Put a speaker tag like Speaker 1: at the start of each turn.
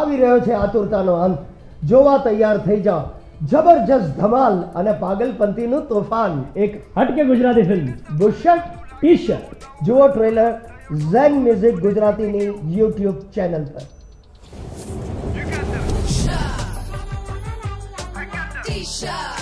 Speaker 1: આવી રહ્યો છે આતુરતાનો અંત. જોવા તૈયાર થઈ જાઓ. જબરજસ્ત ધમાલ અને પાગલપંતીનું તોફાન.
Speaker 2: એક હટકે Gujarati film.
Speaker 1: Bush shirt
Speaker 2: T-shirt
Speaker 1: જુઓ ટ્રેલર ઝેન મ્યુઝિક ગુજરાતીની યુટ્યુબ ચેનલ પર.
Speaker 3: T-shirt.